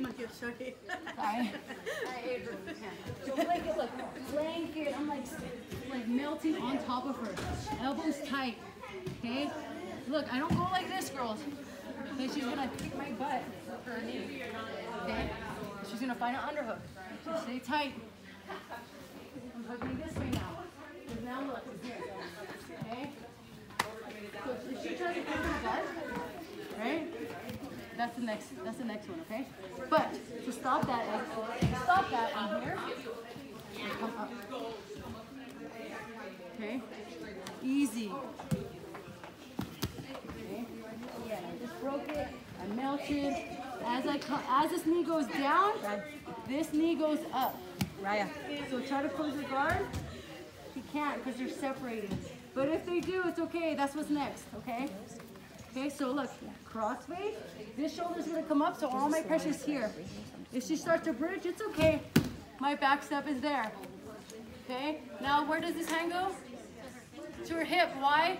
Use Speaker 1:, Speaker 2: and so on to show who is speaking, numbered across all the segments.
Speaker 1: my gift, sorry.
Speaker 2: I, I ate her. So blanket, look, blanket. I'm like, like melting on top of her. Elbows tight. Okay. Look, I don't go like this, girls. Okay, she's gonna kick my butt for her knee. Okay. She's gonna find an underhook. So stay tight. I'm hooking this way now. Because now look, it's here. Okay. So if she tries to kick her butt, right? That's the next. That's the next one. Okay. But to stop that, to stop that on here, come up. Okay. Easy. Okay. Yeah. I just broke it. I melted. As I come, as this knee goes down, this knee goes up.
Speaker 1: Raya.
Speaker 2: So try to close your guard. You can't because they're separated. But if they do, it's okay. That's what's next. Okay. Okay, so look, crossface. This shoulder's gonna come up, so all my pressure's here. If she starts to bridge, it's okay. My back step is there. Okay, now where does this hand go? To her hip. Why?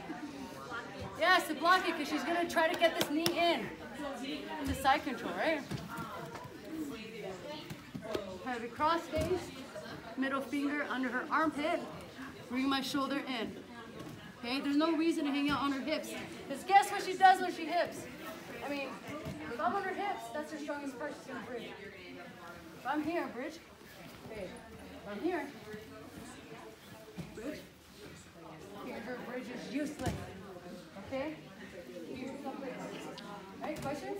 Speaker 2: Yes, to block it, because she's gonna try to get this knee in. To side control, right? Have it cross face, middle finger under her armpit, bring my shoulder in. Okay, there's no reason to hang out on her hips. Because guess what she does when she hips? I mean, if I'm on her hips, that's her strongest part, she's gonna bridge. If I'm here, bridge. Okay, if I'm here, bridge. Okay, her bridge is useless. Okay? Right, questions?